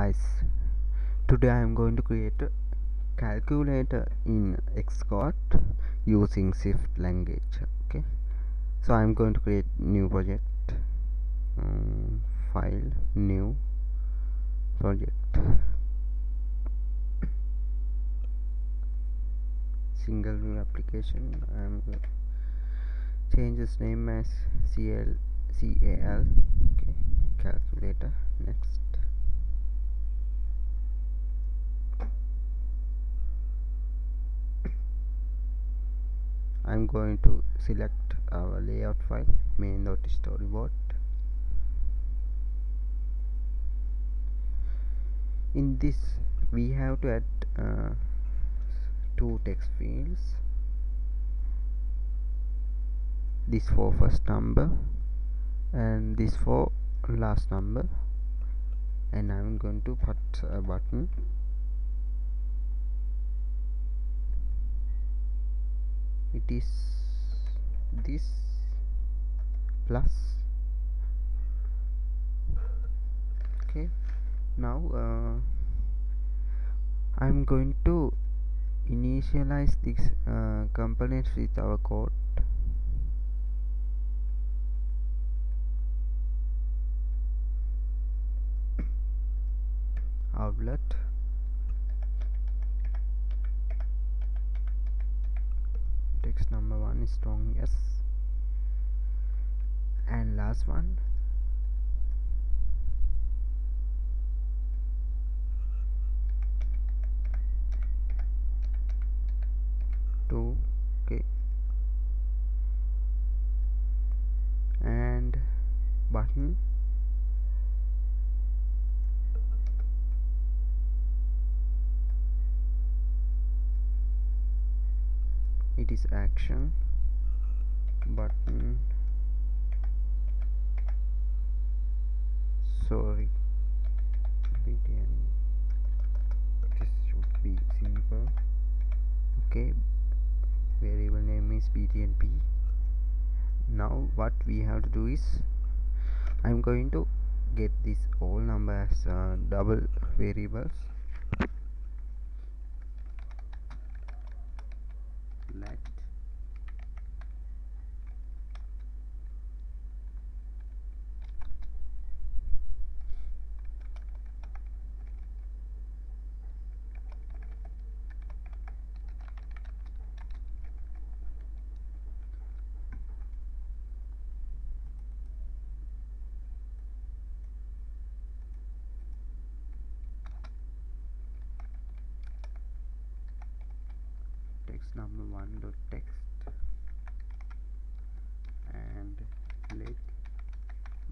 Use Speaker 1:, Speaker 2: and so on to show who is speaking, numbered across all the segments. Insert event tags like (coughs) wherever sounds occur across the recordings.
Speaker 1: guys today I am going to create a calculator in Xcode using Swift language okay? So I'm going to create new project um, file new project. Single view application I'm going to change its name as CL CAL okay? Calculator next I'm going to select our layout file main.storyboard in this we have to add uh, two text fields. This for first number and this for last number. And I'm going to put a button it is this plus. Okay. Now uh, I'm going to initialize these uh, components with our code. Outlet is strong yes. And last one it is action button. Sorry. Btn this should be simple. Okay. Variable name is btnp now what we have to do is i'm going to get this all number as uh, double variables let text number one dot text and let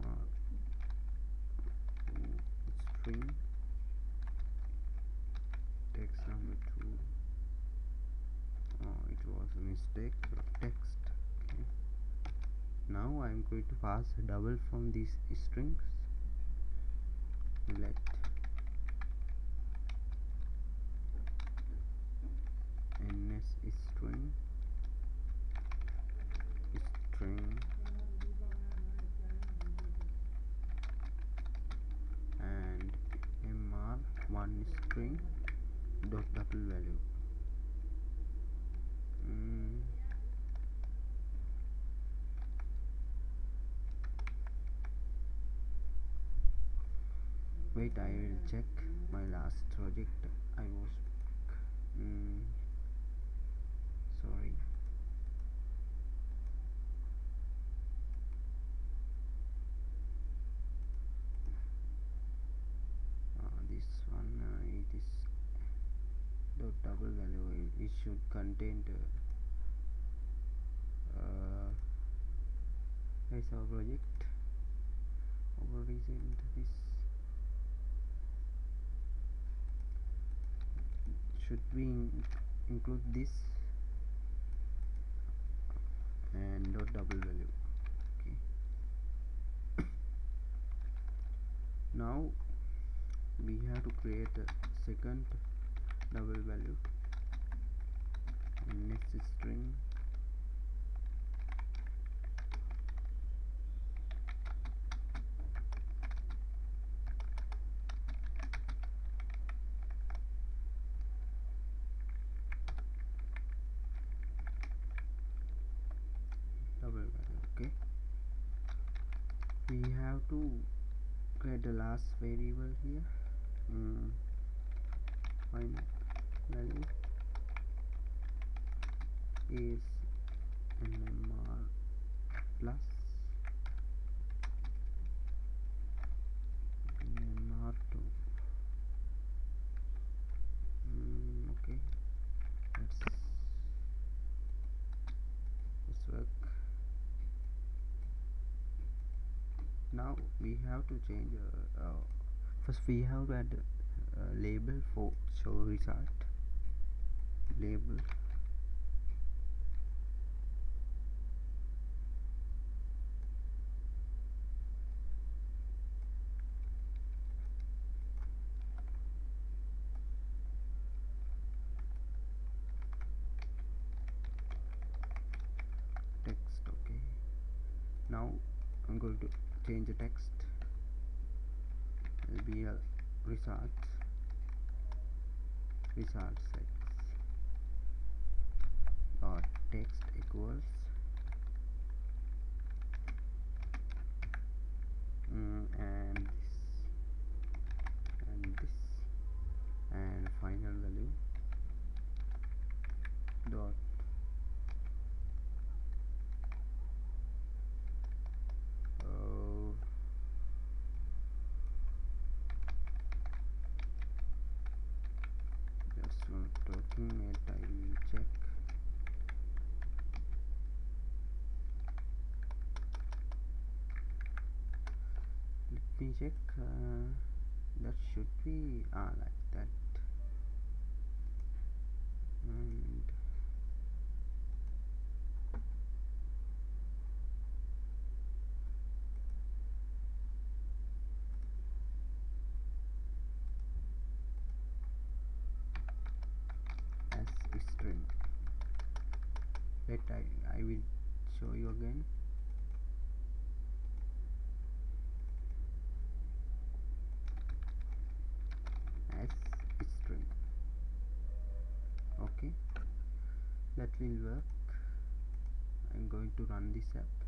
Speaker 1: mark string text number two. Oh it was a mistake text okay. Now I'm going to pass a double from these strings. Let ns string string and mr one string dot double value. Mm. wait I will check my last project I was mm, sorry uh, this one uh, it is the double value it, should contain uh, here's our project. Over result this should we in include this and dot double value. Okay. (coughs) Now we have to create a second double value. Next string. Double value okay. We have to create the last variable here. Mm, why not? Finally is nmr plus nmr2 mm, okay. Let's let's work. Now we have to change uh, uh, first we have to add a label for show result label. Text okay. Now I'm going to change the text. Will be a result. Result x equals mm, and this and this and final value dot oh just one talking it I will check let me check uh, that should be ah like that. And as string. Let I, I will show you again as string okay that will work I'm going to run this app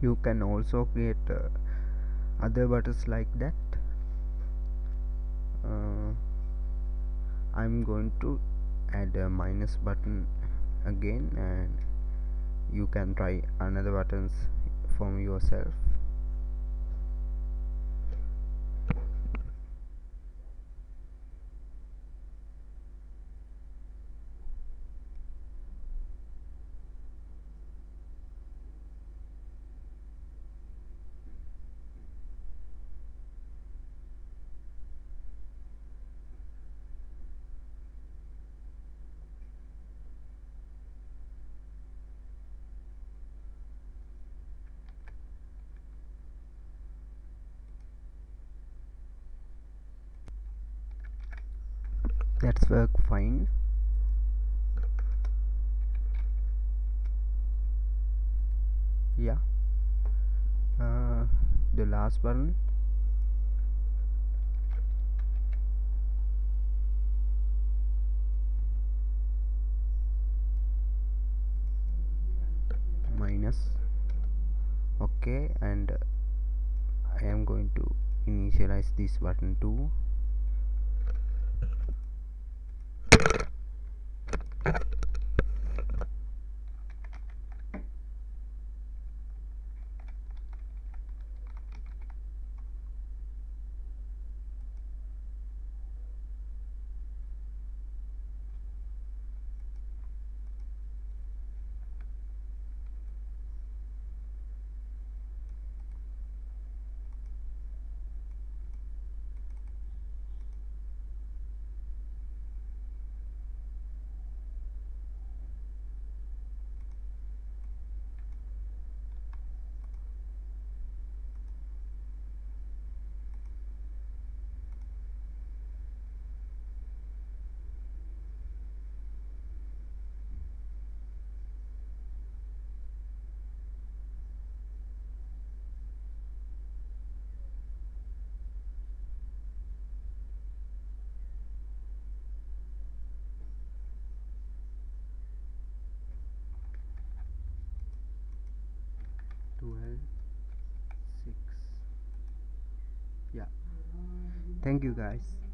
Speaker 1: you can also create uh, other buttons like that. Uh, I'm going to add a minus button again and you can try another buttons from yourself that's work fine. Yeah. Uh, the last button minus. Okay and I am going to initialize this button too thank you guys